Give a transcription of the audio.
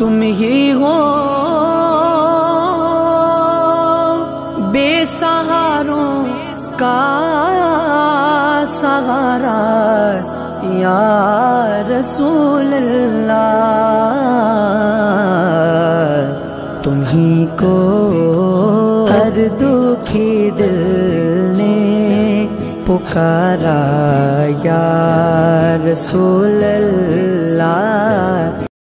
तुम ही हो। बेसहारों का सहारा, या रसूल तुम ही को हर दुखी दिल ने पुकारा, या रसूल